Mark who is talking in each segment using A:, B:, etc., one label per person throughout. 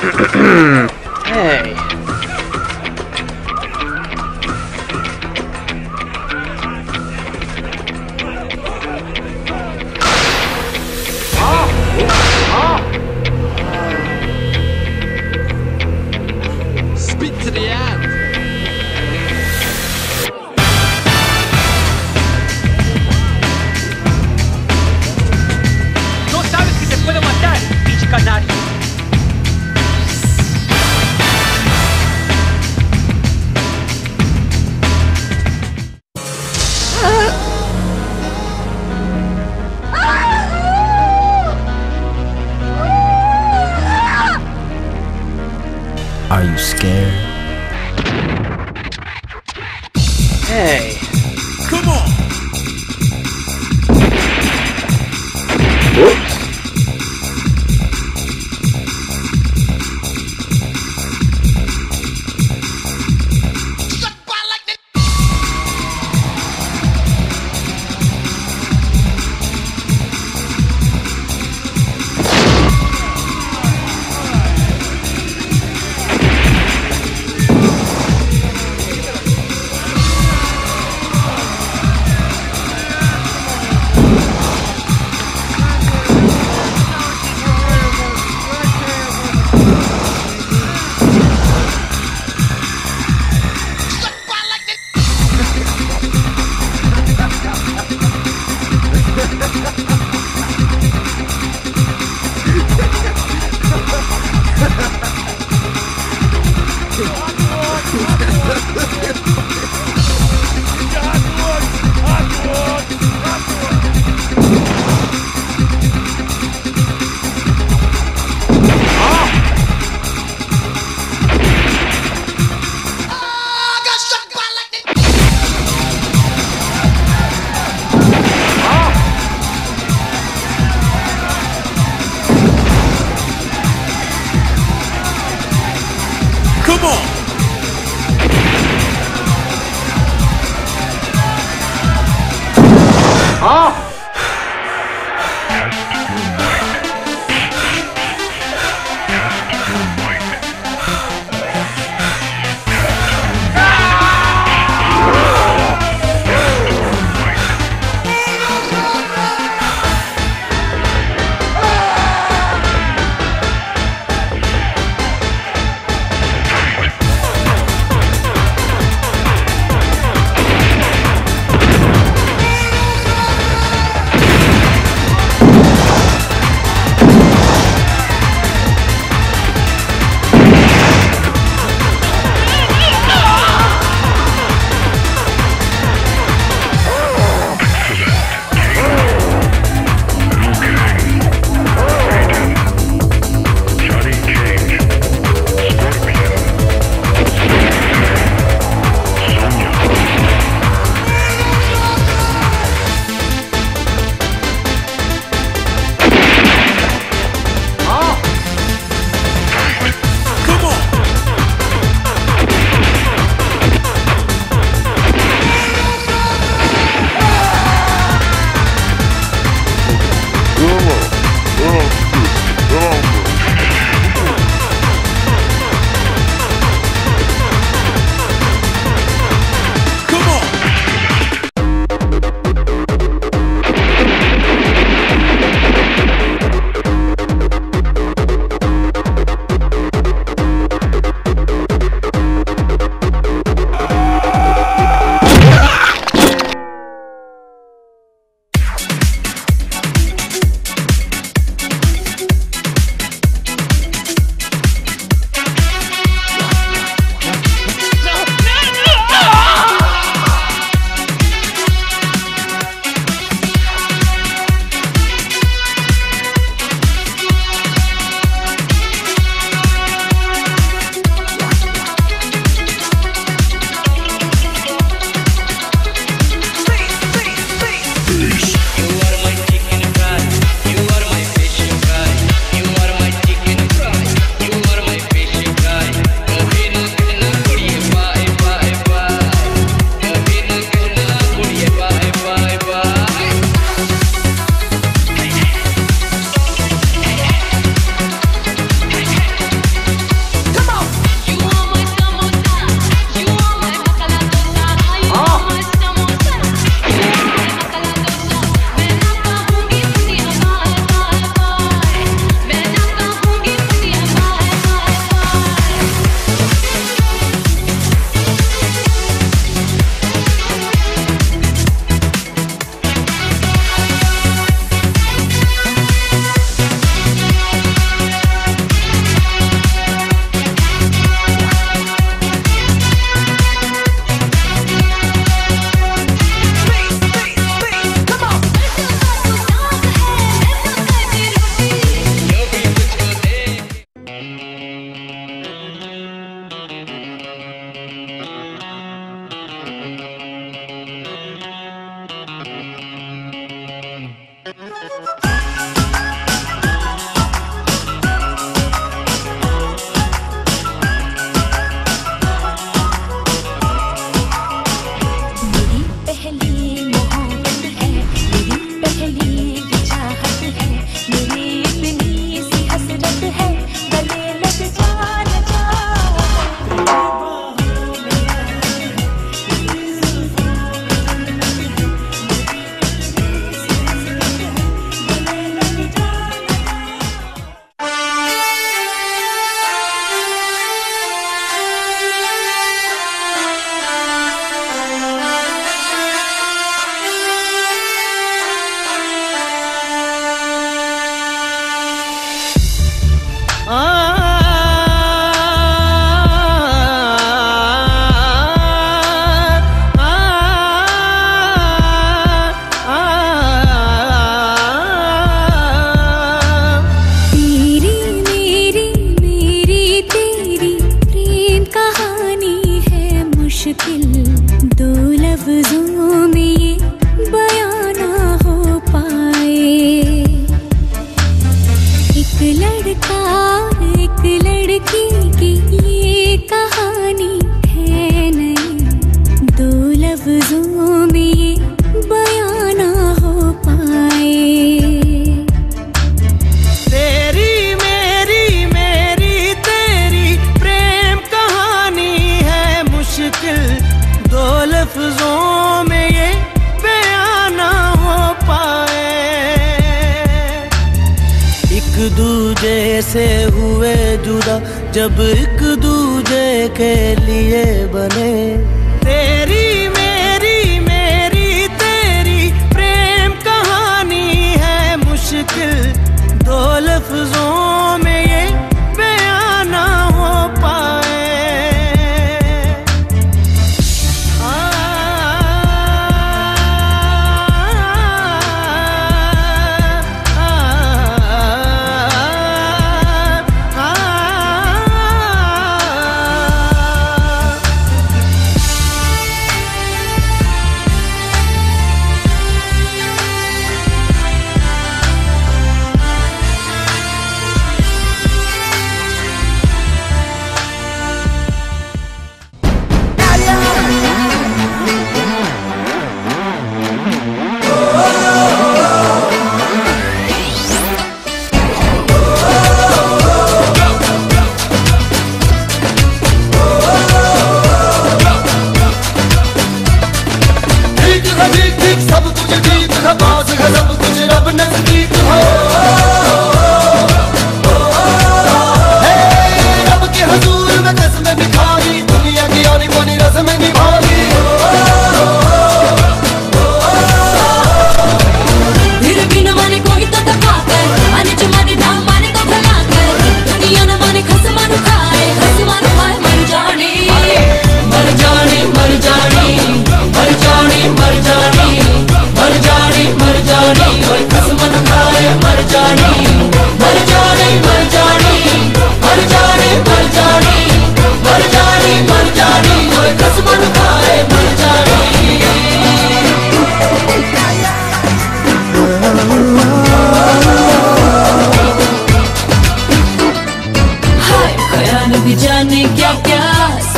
A: hey.
B: 了！जब एक दूजे के लिए बने।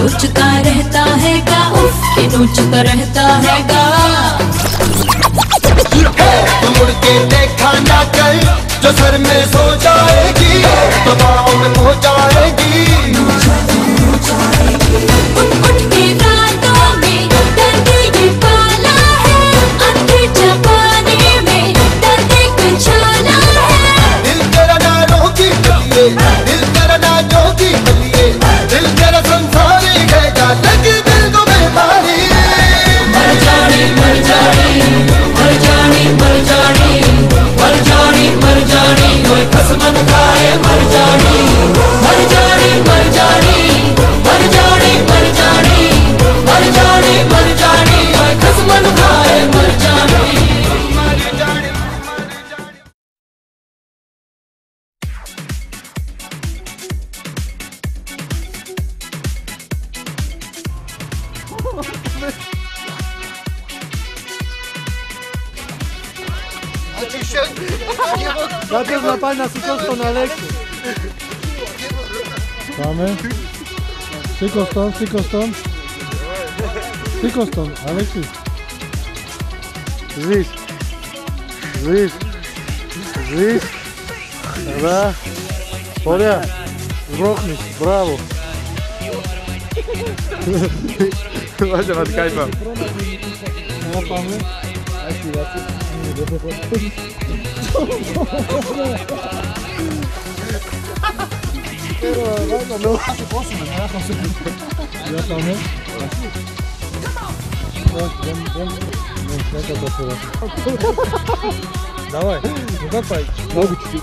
C: सोचता रहता है का उफ के नोचता रहता है का
D: तो मुड़ के देखा ना कर जो सर में सो जाएगी तो में
C: हो
B: जाएगी।
E: Najpierw na pana Sykoston na lekcję. Mamy. Sykoston, Sykoston. Sykoston, Aleksiej. Zwiś. Zwiś. Zwiś. Dobra. Polia. Zbrochnij, brawo. Właśnie nad kajma. マジマジ買いパン Pero bueno, no hace cosas, ¿verdad? No se Ya también. Давай, ну как пойти? Могу чуть-чуть.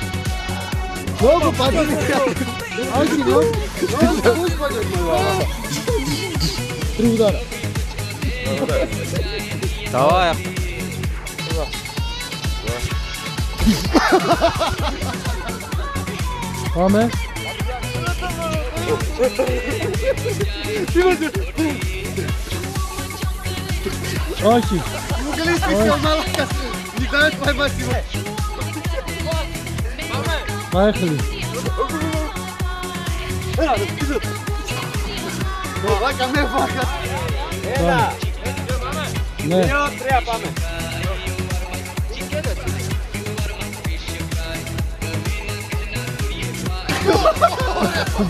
E: Ногу подними.
D: Алчи, ногу. Ногу, пусть пойдет моя. Три удара.
F: Давай.
D: Аме. Алчи.
E: Мугалистый сел на лакас. Не дают поймать его.
D: Поехали.
E: Вака, не вака.
D: Не.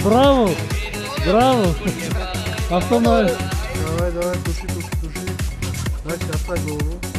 D: Браво! Браво! Останови. Давай, давай, туши, туши, туши. Дальше оставь голову.